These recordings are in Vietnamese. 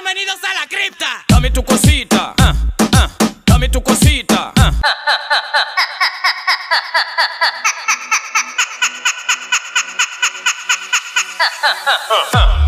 Bienvenidos a la cripta. Dame tu cosita, ah, ah, dame tu cosita. ah.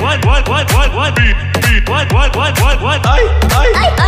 What, what, what, what, what? What, what, what, what, what? I I ay,